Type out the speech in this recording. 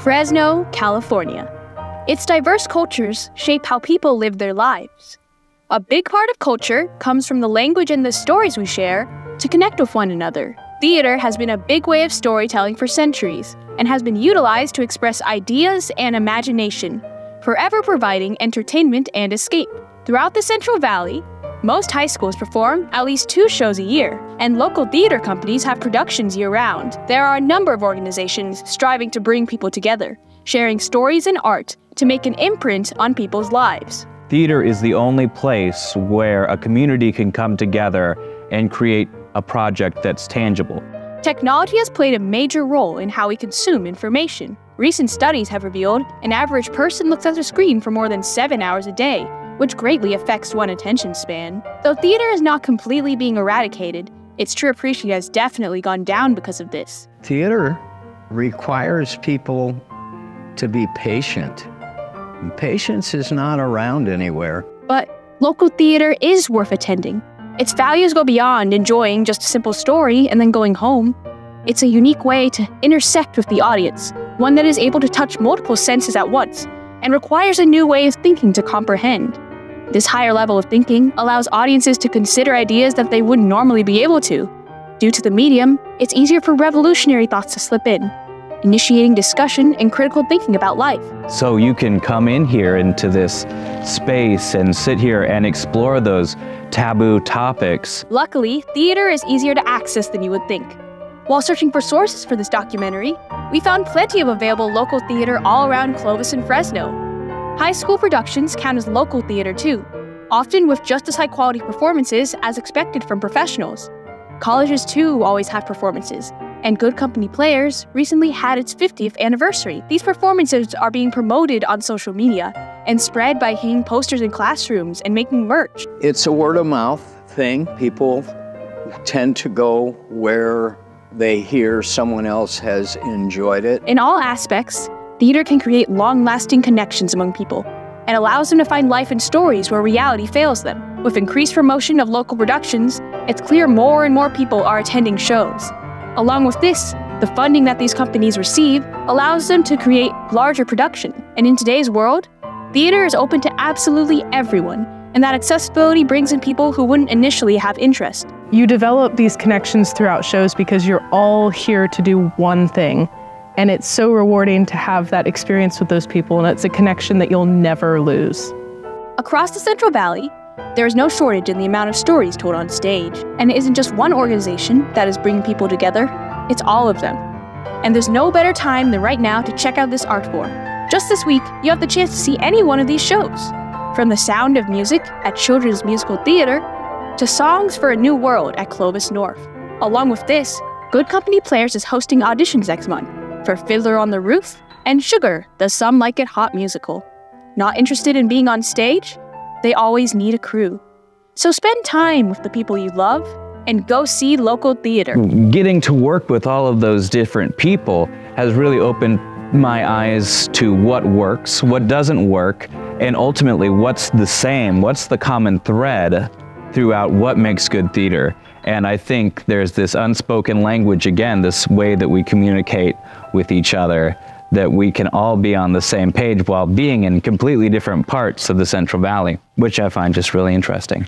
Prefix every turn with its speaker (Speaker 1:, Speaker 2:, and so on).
Speaker 1: Fresno, California. Its diverse cultures shape how people live their lives. A big part of culture comes from the language and the stories we share to connect with one another. Theater has been a big way of storytelling for centuries and has been utilized to express ideas and imagination, forever providing entertainment and escape. Throughout the Central Valley, most high schools perform at least two shows a year, and local theater companies have productions year round. There are a number of organizations striving to bring people together, sharing stories and art to make an imprint on people's lives.
Speaker 2: Theater is the only place where a community can come together and create a project that's tangible.
Speaker 1: Technology has played a major role in how we consume information. Recent studies have revealed an average person looks at a screen for more than seven hours a day, which greatly affects one's attention span. Though theater is not completely being eradicated, its true appreciation has definitely gone down because of this.
Speaker 3: Theater requires people to be patient. And Patience is not around anywhere.
Speaker 1: But local theater is worth attending. Its values go beyond enjoying just a simple story and then going home. It's a unique way to intersect with the audience, one that is able to touch multiple senses at once, and requires a new way of thinking to comprehend. This higher level of thinking allows audiences to consider ideas that they wouldn't normally be able to. Due to the medium, it's easier for revolutionary thoughts to slip in, initiating discussion and critical thinking about life.
Speaker 2: So you can come in here into this space and sit here and explore those taboo topics.
Speaker 1: Luckily, theater is easier to access than you would think. While searching for sources for this documentary, we found plenty of available local theater all around Clovis and Fresno, High school productions count as local theater too, often with just as high quality performances as expected from professionals. Colleges too always have performances, and Good Company Players recently had its 50th anniversary. These performances are being promoted on social media and spread by hanging posters in classrooms and making merch.
Speaker 3: It's a word of mouth thing. People tend to go where they hear someone else has enjoyed it.
Speaker 1: In all aspects, theater can create long lasting connections among people and allows them to find life in stories where reality fails them. With increased promotion of local productions, it's clear more and more people are attending shows. Along with this, the funding that these companies receive allows them to create larger production. And in today's world, theater is open to absolutely everyone, and that accessibility brings in people who wouldn't initially have interest.
Speaker 4: You develop these connections throughout shows because you're all here to do one thing. And it's so rewarding to have that experience with those people, and it's a connection that you'll never lose.
Speaker 1: Across the Central Valley, there is no shortage in the amount of stories told on stage. And it isn't just one organization that is bringing people together, it's all of them. And there's no better time than right now to check out this art form. Just this week, you have the chance to see any one of these shows. From the sound of music at Children's Musical Theater to Songs for a New World at Clovis North. Along with this, Good Company Players is hosting auditions next month for Fiddler on the Roof and Sugar, the Some Like It Hot musical. Not interested in being on stage? They always need a crew. So spend time with the people you love and go see local theater.
Speaker 2: Getting to work with all of those different people has really opened my eyes to what works, what doesn't work, and ultimately what's the same, what's the common thread throughout what makes good theater. And I think there's this unspoken language again, this way that we communicate with each other, that we can all be on the same page while being in completely different parts of the Central Valley, which I find just really interesting.